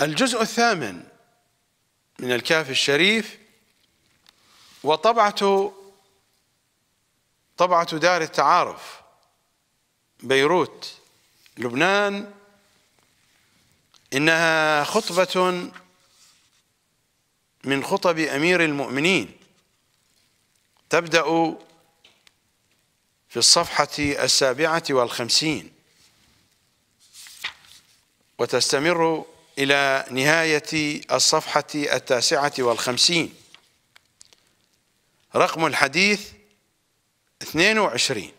الجزء الثامن من الكاف الشريف وطبعة طبعة دار التعارف بيروت لبنان إنها خطبة من خطب أمير المؤمنين تبدأ في الصفحة السابعة والخمسين وتستمر إلى نهاية الصفحة التاسعة والخمسين. رقم الحديث 22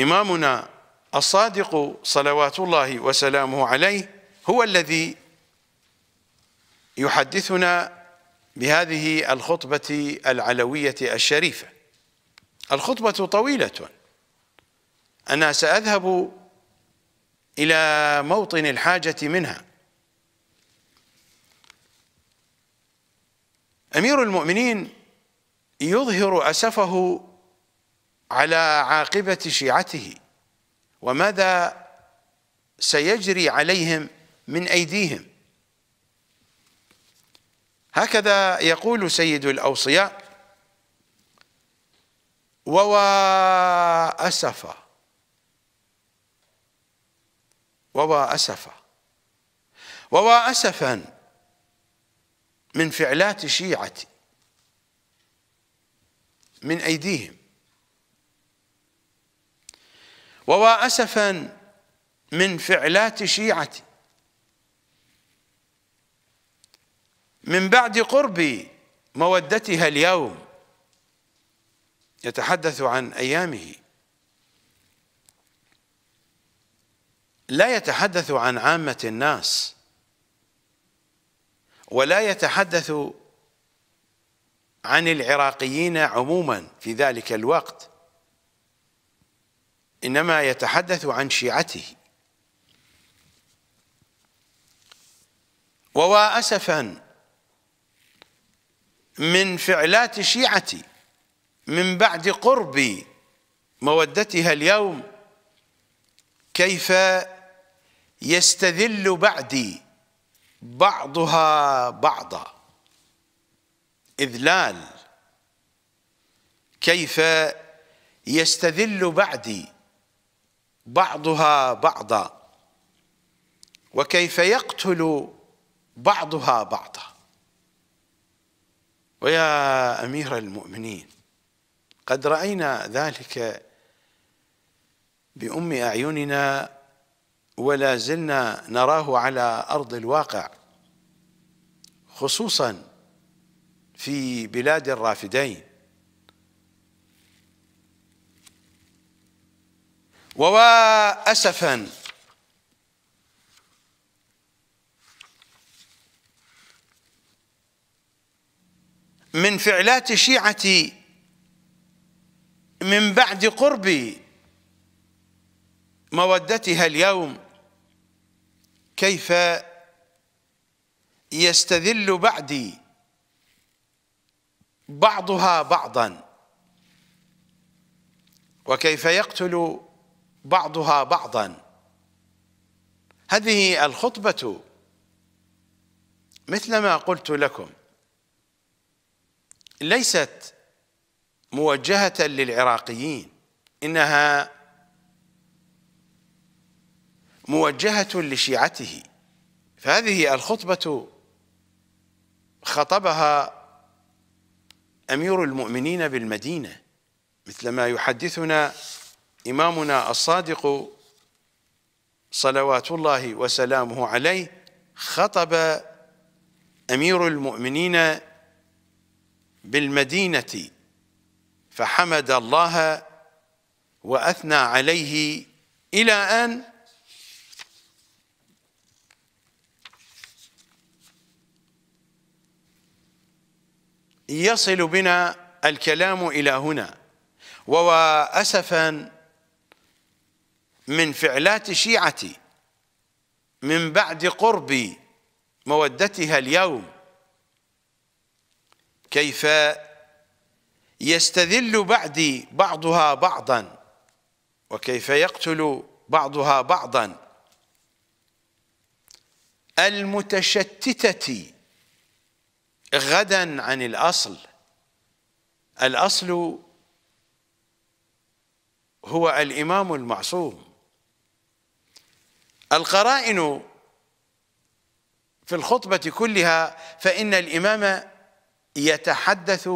إمامنا الصادق صلوات الله وسلامه عليه هو الذي يحدثنا بهذه الخطبة العلوية الشريفة. الخطبة طويلة. أنا سأذهب إلى موطن الحاجة منها. أمير المؤمنين يظهر أسفه على عاقبة شيعته وماذا سيجري عليهم من أيديهم؟ هكذا يقول سيد الأوصياء ووا أسفا ووا أسفا ووا أسفا من فعلات شيعتي من أيديهم. ووا أسفا من فعلات شيعتي. من بعد قرب مودتها اليوم يتحدث عن أيامه. لا يتحدث عن عامة الناس ولا يتحدث عن العراقيين عموما في ذلك الوقت إنما يتحدث عن شيعته. ووا أسفا من فعلات شيعتي من بعد قرب مودتها اليوم كيف يستذل بعدي بعضها بعضا. إذلال كيف يستذل بعدي بعضها بعضا. وكيف يقتل بعضها بعضا. ويا أمير المؤمنين قد رأينا ذلك بأم أعيننا ولا زلنا نراه على أرض الواقع خصوصا في بلاد الرافدين. ووا أسفا من فعلات الشيعة من بعد قرب مودتها اليوم كيف يستذل بعدي بعضها بعضا؟ وكيف يقتل بعضها بعضا؟ هذه الخطبة مثلما قلت لكم ليست موجهة للعراقيين إنها موجهة لشيعته. فهذه الخطبة خطبها أمير المؤمنين بالمدينة مثلما يحدثنا إمامنا الصادق صلوات الله وسلامه عليه خطب أمير المؤمنين بالمدينة فحمد الله وأثنى عليه إلى أن يصل بنا الكلام إلى هنا. وأسفا من فعلات شيعتي من بعد قرب مودتها اليوم. كيف يستذل بعدي بعضها بعضا؟ وكيف يقتل بعضها بعضا؟ المتشتتة غدا عن الأصل. الأصل هو الإمام المعصوم. القرائن في الخطبة كلها فإن الإمام يتحدث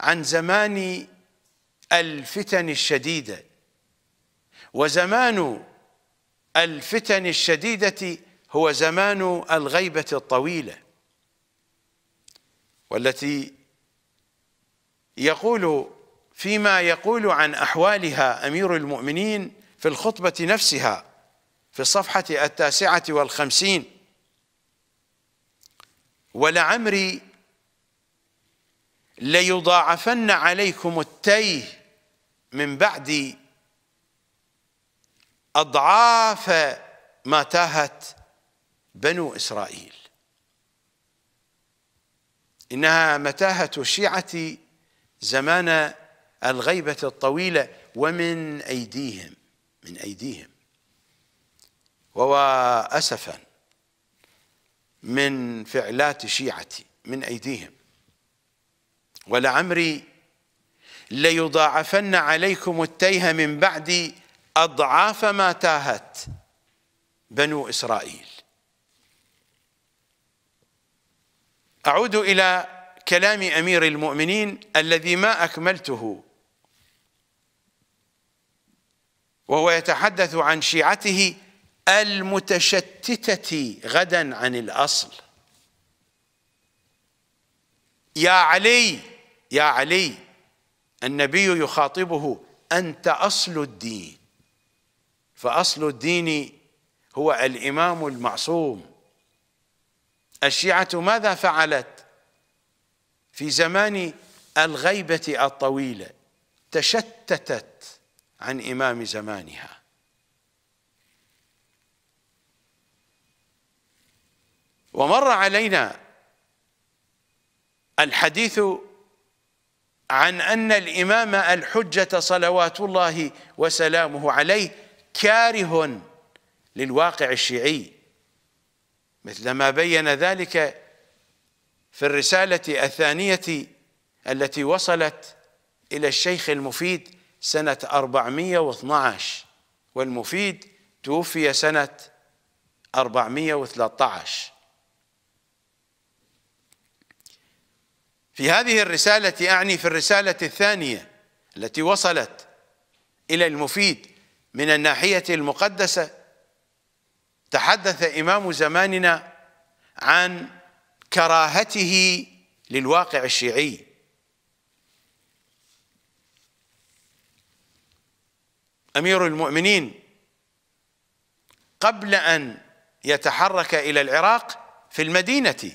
عن زمان الفتن الشديدة وزمان الفتن الشديدة هو زمان الغيبة الطويلة. والتي يقول فيما يقول عن أحوالها أمير المؤمنين في الخطبة نفسها في الصفحة التاسعة والخمسين. ولعمري ليضاعفن عليكم التيه من بعد أضعاف ما تاهت بنو إسرائيل. إنها متاهة الشيعة زمان الغيبة الطويلة ومن أيديهم من أيديهم. وأسفا من فعلات شيعتي من أيديهم. ولعمري ليضاعفن عليكم التيه من بعد أضعاف ما تاهت بنو إسرائيل. أعود إلى كلام أمير المؤمنين الذي ما أكملته. وهو يتحدث عن شيعته المتشتتة غدا عن الأصل. يا علي يا علي النبي يخاطبه أنت أصل الدين. فأصل الدين هو الإمام المعصوم. الشيعة ماذا فعلت؟ في زمان الغيبة الطويلة تشتتت عن إمام زمانها. ومر علينا الحديث عن أن الإمام الحجة صلوات الله وسلامه عليه كاره للواقع الشيعي. مثل ما بين ذلك في الرسالة الثانية التي وصلت إلى الشيخ المفيد سنة 412 والمفيد توفي سنة 413 في هذه الرسالة أعني في الرسالة الثانية التي وصلت إلى المفيد من الناحية المقدسة تحدث إمام زماننا عن كراهته للواقع الشيعي. أمير المؤمنين قبل أن يتحرك إلى العراق في المدينة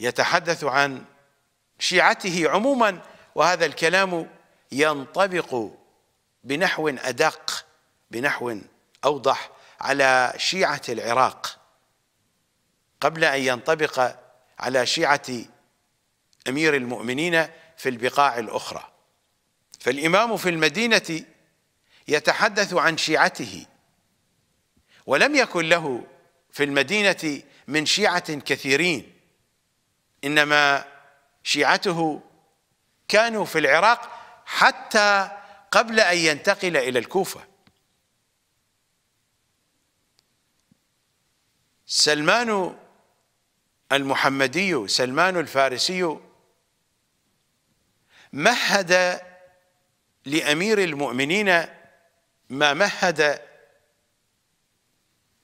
يتحدث عن شيعته عموما وهذا الكلام ينطبق بنحو أدق بنحو أوضح على شيعة العراق قبل أن ينطبق على شيعة أمير المؤمنين في البقاع الأخرى. فالإمام في المدينة يتحدث عن شيعته ولم يكن له في المدينة من شيعة كثيرين إنما شيعته كانوا في العراق حتى قبل أن ينتقل إلى الكوفة. سلمان المحمدي سلمان الفارسي مهد لأمير المؤمنين ما مهد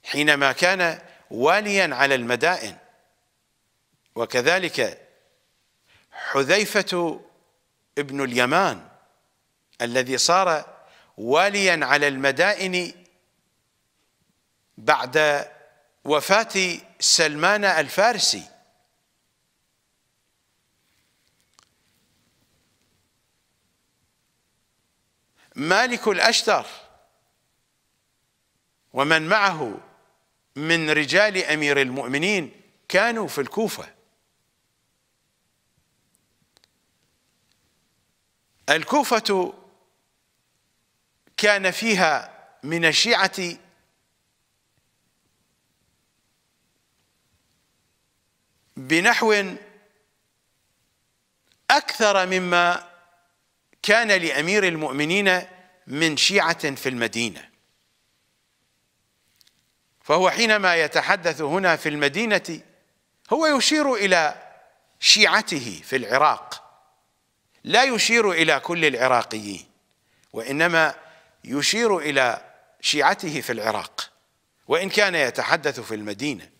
حينما كان واليا على المدائن. وكذلك حذيفة ابن اليمان الذي صار واليا على المدائن بعد وفاة سلمان الفارسي. مالك الأشتر ومن معه من رجال أمير المؤمنين كانوا في الكوفة. الكوفة كان فيها من الشيعة بنحو أكثر مما كان لأمير المؤمنين من شيعة في المدينة. فهو حينما يتحدث هنا في المدينة هو يشير إلى شيعته في العراق. لا يشير إلى كل العراقيين وإنما يشير إلى شيعته في العراق. وإن كان يتحدث في المدينة.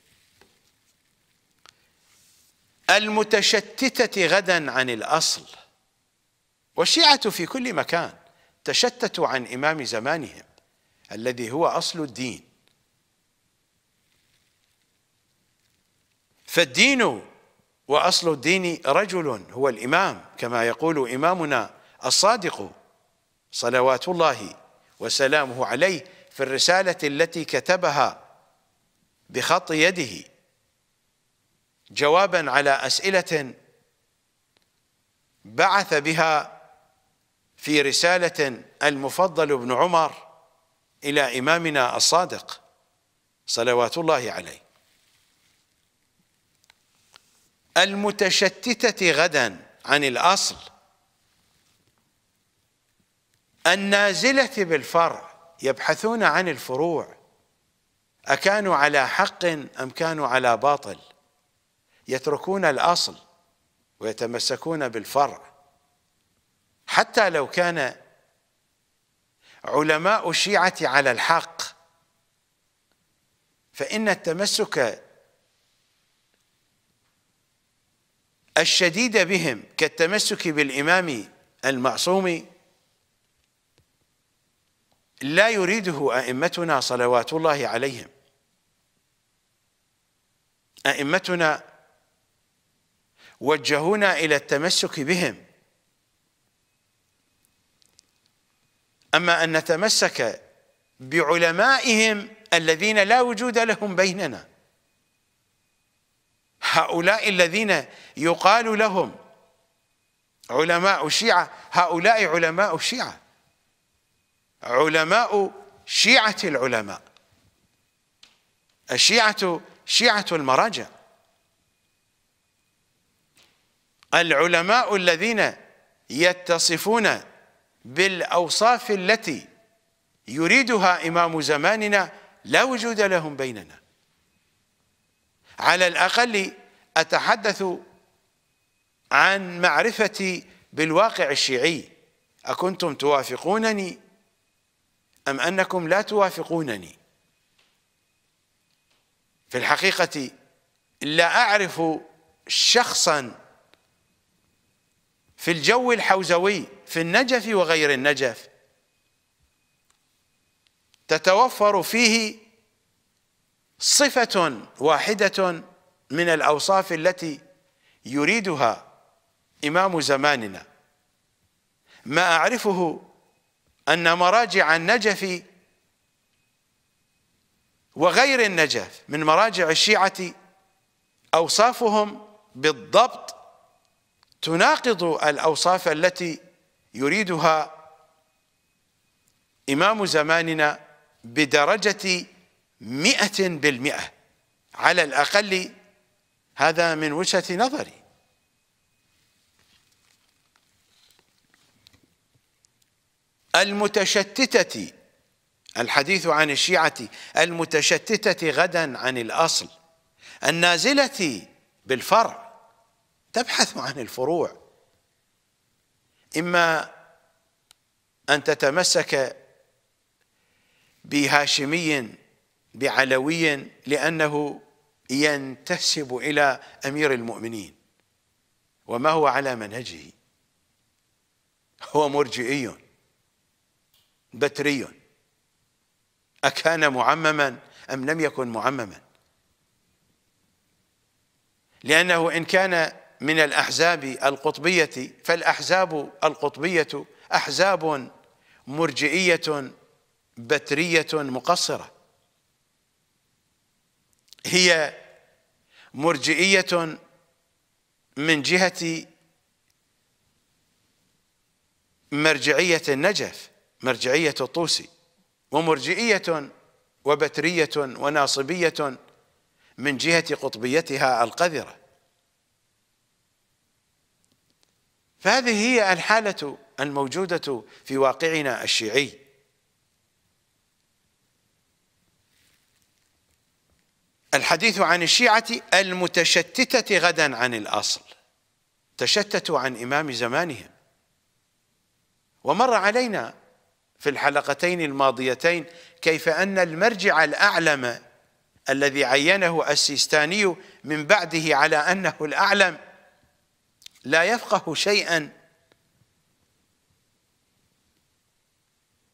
المتشتتة غدا عن الأصل والشيعة في كل مكان تشتتوا عن إمام زمانهم الذي هو أصل الدين. فالدين وأصل الدين رجل هو الإمام كما يقول إمامنا الصادق صلوات الله وسلامه عليه في الرسالة التي كتبها بخط يده. جوابا على أسئلة بعث بها في رسالة المفضل بن عمر إلى إمامنا الصادق صلوات الله عليه. المتشتتة غدا عن الأصل النازلة بالفرع يبحثون عن الفروع أكانوا على حق أم كانوا على باطل؟ يتركون الأصل ويتمسكون بالفرع. حتى لو كان علماء الشيعة على الحق فإن التمسك الشديد بهم كالتمسك بالإمام المعصوم لا يريده أئمتنا صلوات الله عليهم. أئمتنا وجهونا إلى التمسك بهم. أما أن نتمسك بعلمائهم الذين لا وجود لهم بيننا. هؤلاء الذين يقال لهم علماء الشيعة هؤلاء علماء الشيعة علماء شيعة العلماء. الشيعة شيعة المراجع. العلماء الذين يتصفون بالأوصاف التي يريدها إمام زماننا لا وجود لهم بيننا. على الأقل أتحدث عن معرفتي بالواقع الشيعي. أكنتم توافقونني أم أنكم لا توافقونني؟ في الحقيقة لا أعرف شخصا في الجو الحوزوي في النجف وغير النجف. تتوفر فيه صفة واحدة من الأوصاف التي يريدها إمام زماننا. ما أعرفه أن مراجع النجف وغير النجف من مراجع الشيعة أوصافهم بالضبط تناقض الأوصاف التي يريدها إمام زماننا بدرجة مئة بالمئة. على الأقل هذا من وجهة نظري. المتشتتة الحديث عن الشيعة المتشتتة غدا عن الأصل. النازلة بالفرع. تبحث عن الفروع. إما أن تتمسك بهاشمي بعلوي لأنه ينتسب إلى أمير المؤمنين. وما هو على منهجه؟ هو مرجئي بتري. أكان معمما أم لم يكن معمما؟ لأنه إن كان من الأحزاب القطبية فالأحزاب القطبية أحزاب مرجئية بترية مقصرة. هي مرجئية من جهة مرجعية النجف مرجعية الطوسي. ومرجئية وبترية وناصبية من جهة قطبيتها القذرة. فهذه هي الحالة الموجودة في واقعنا الشيعي. الحديث عن الشيعة المتشتتة غدا عن الأصل تشتتوا عن إمام زمانهم. ومر علينا في الحلقتين الماضيتين كيف أن المرجع الأعلم الذي عينه السيستاني من بعده على أنه الأعلم لا يفقه شيئا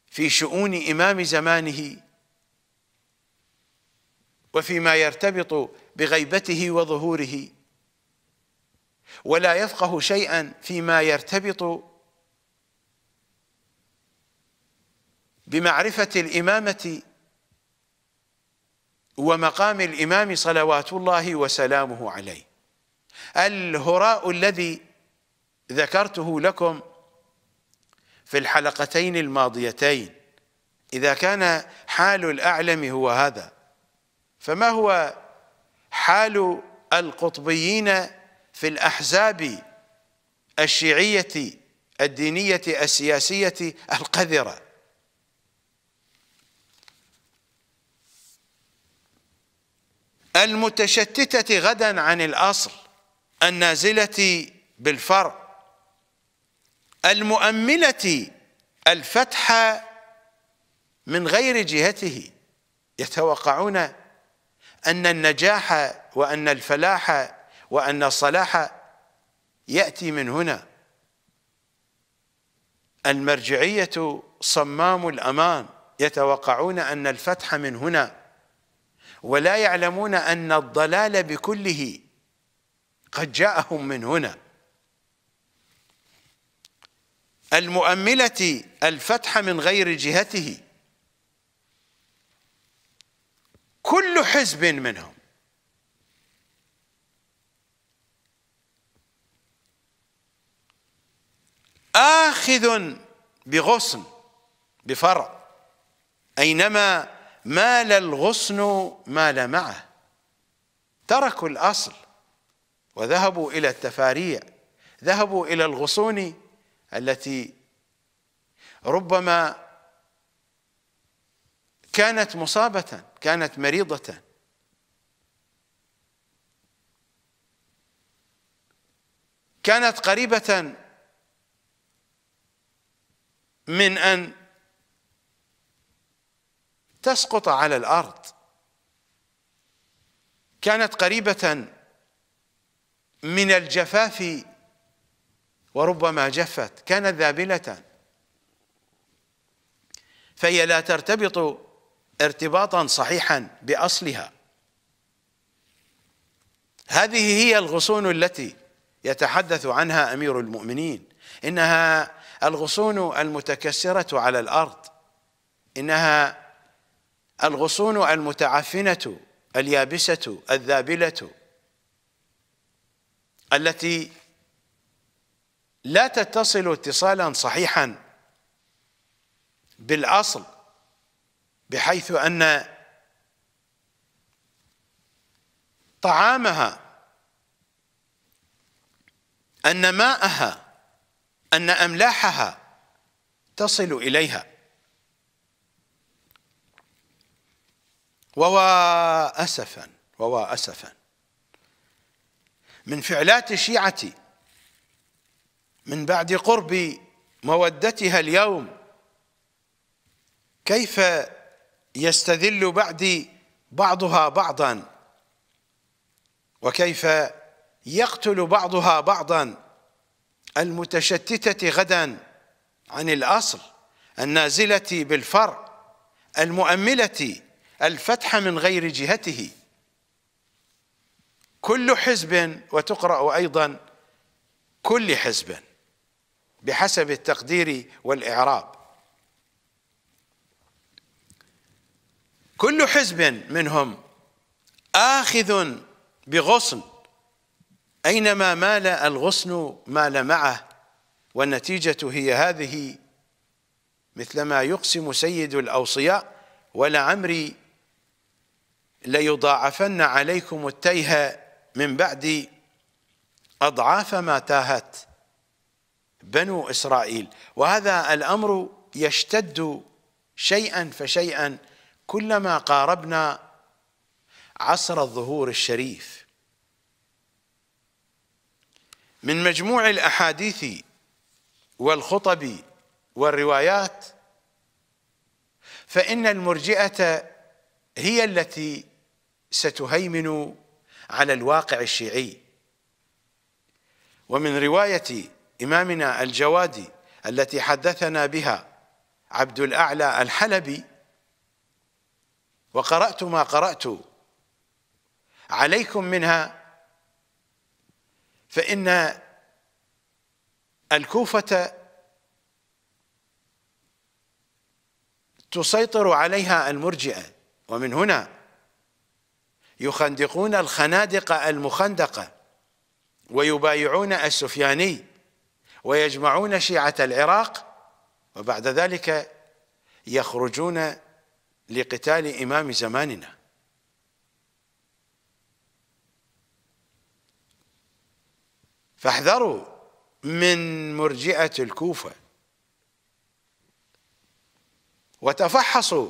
في شؤون إمام زمانه وفيما يرتبط بغيبته وظهوره ولا يفقه شيئا فيما يرتبط بمعرفة الإمامة ومقام الإمام صلوات الله وسلامه عليه. الهراء الذي ذكرته لكم في الحلقتين الماضيتين. إذا كان حال الأعلم هو هذا فما هو حال القطبيين في الأحزاب الشيعية الدينية السياسية القذرة؟ المتشتتة غدا عن الأصل. النازلة بالفرع المؤملة الفتح من غير جهته يتوقعون أن النجاح وأن الفلاح وأن الصلاح يأتي من هنا. المرجعية صمام الأمان يتوقعون أن الفتح من هنا ولا يعلمون أن الضلال بكله قد جاءهم من هنا. المؤملة الفتح من غير جهته. كل حزب منهم. آخذ بغصن بفرع أينما مال الغصن مال معه. تركوا الأصل. وذهبوا إلى التفاريع ذهبوا إلى الغصون التي ربما كانت مصابة كانت مريضة. كانت قريبة من أن تسقط على الأرض. كانت قريبة من الجفاف وربما جفت كانت ذابلة. فهي لا ترتبط ارتباطا صحيحا بأصلها. هذه هي الغصون التي يتحدث عنها أمير المؤمنين. إنها الغصون المتكسرة على الأرض. إنها الغصون المتعفنة اليابسة الذابلة. التي لا تتصل اتصالا صحيحا بالأصل بحيث أن طعامها أن ماءها أن أملاحها تصل إليها. ووا أسفا ووا أسفا. من فعلات الشيعة من بعد قرب مودتها اليوم كيف يستذل بعد بعضها بعضا؟ وكيف يقتل بعضها بعضا؟ المتشتتة غدا عن الأصل النازلة بالفرع المؤملة الفتح من غير جهته. كل حزب وتقرأ أيضا كل حزب بحسب التقدير والإعراب. كل حزب منهم آخذ بغصن أينما مال الغصن مال معه والنتيجة هي هذه مثلما يقسم سيد الأوصياء ولعمري ليضاعفن عليكم التيه من بعد أضعاف ما تاهت بنو إسرائيل. وهذا الأمر يشتد شيئا فشيئا كلما قاربنا عصر الظهور الشريف. من مجموع الأحاديث والخطب والروايات فإن المرجئة هي التي ستهيمن على الواقع الشيعي. ومن رواية إمامنا الجوادي التي حدثنا بها عبد الأعلى الحلبي وقرأت ما قرأت عليكم منها فإن الكوفة تسيطر عليها المرجئة. ومن هنا يخندقون الخنادق المخندقة ويبايعون السفياني ويجمعون شيعة العراق وبعد ذلك يخرجون لقتال إمام زماننا. فاحذروا من مرجئة الكوفة. وتفحصوا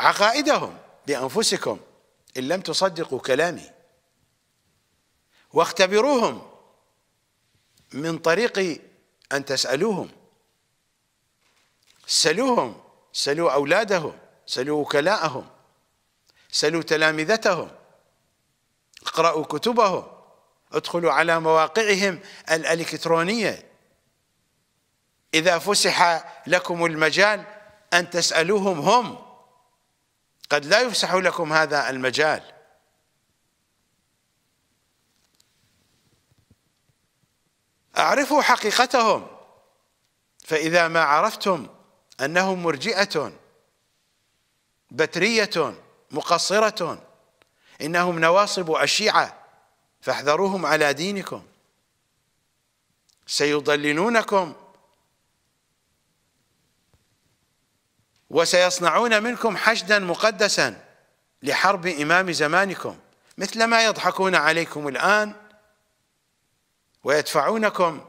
عقائدهم بأنفسكم. إن لم تصدقوا كلامي واختبروهم من طريق أن تسألوهم. سلوهم سلوا أولادهم سلوا وكلاءهم سلوا تلامذتهم اقرأوا كتبهم ادخلوا على مواقعهم الإلكترونية. إذا فسح لكم المجال أن تسألوهم هم. قد لا يفسح لكم هذا المجال. أعرفوا حقيقتهم فإذا ما عرفتم أنهم مرجئة بترية مقصرة إنهم نواصب الشيعه فاحذروهم على دينكم. سيضللونكم وسيصنعون منكم حشدا مقدسا لحرب إمام زمانكم مثل ما يضحكون عليكم الآن ويدفعونكم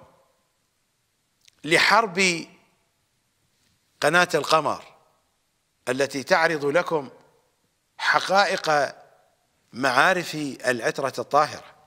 لحرب قناة القمر التي تعرض لكم حقائق معارف العترة الطاهرة.